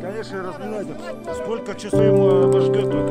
Конечно, разминать. Сколько часов его ждет?